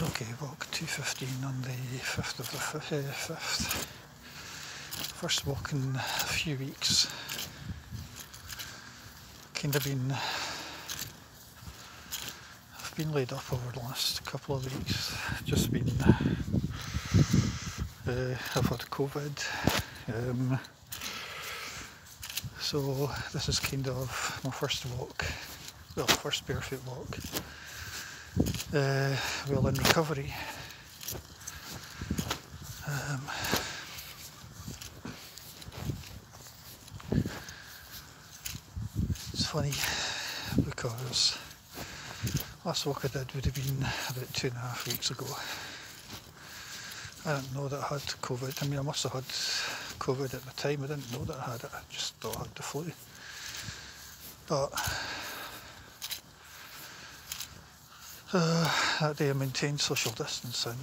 Okay, walk 215 on the 5th of the 5th. Uh, First walk in a few weeks. Kind of been, been laid up over the last couple of weeks. Just been, uh, I've had COVID. Um, so this is kind of my first walk, well, first barefoot walk uh, well in recovery. Um, it's funny because last walk I did would have been about two and a half weeks ago. I didn't know that I had COVID. I mean, I must have had COVID at the time. I didn't know that I had it. I just thought I had the flu. But Uh, that day I maintained social distancing,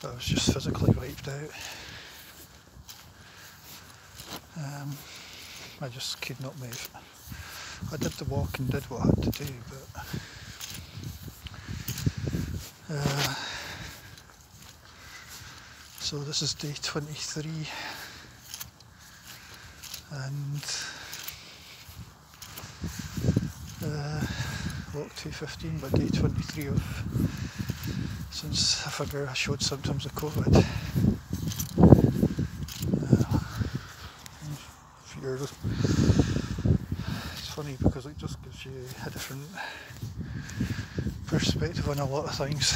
but I was just physically wiped out. Um, I just could not move. I did the walk and did what I had to do, but uh, so this is day 23 and uh, walk 215 by day 23 of since I figure I showed symptoms of COVID. Uh, it's funny because it just gives you a different perspective on a lot of things.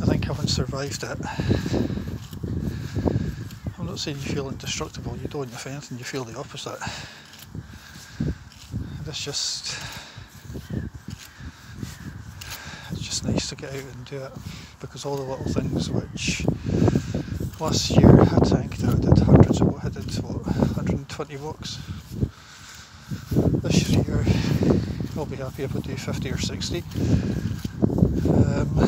I think having survived it I'm not saying you feel indestructible, you don't. If anything, you feel the opposite. It's just, it's just nice to get out and do it because all the little things which last year had think I did hundreds of what I did what 120 walks. This year I'll be happy if I do 50 or 60. Um,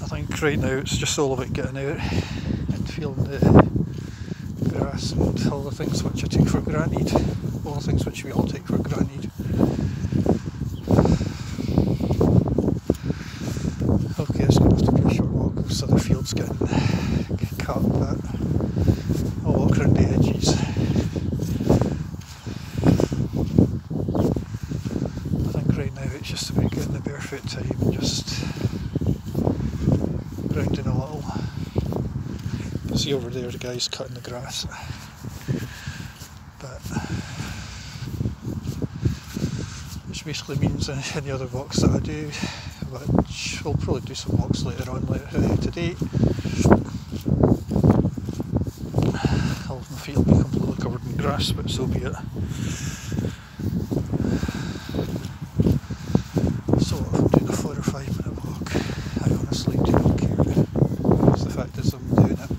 I think right now it's just all about getting out and feeling the grass and all the things which I take for granted, all the things which we all take for granted. Okay, it's going to have to be a short walk because other fields getting, getting cut, but I'll walk around the edges. I think right now it's just about getting the barefoot time and just grounding a little. See over there the guy's cutting the grass. But which basically means any other walks that I do, which I'll probably do some walks later on later today. All of my feet will be completely covered in grass, but so be it. So I'm doing a four or five minute walk. I honestly do not care fact is I'm doing it.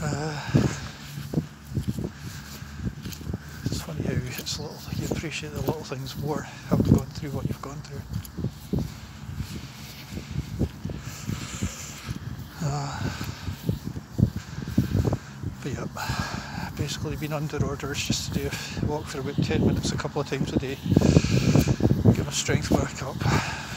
Uh, it's funny how it's little, you appreciate the little things more having gone through what you've gone through. Uh, but basically been under orders just to do a walk for about 10 minutes a couple of times a day, get my strength back up.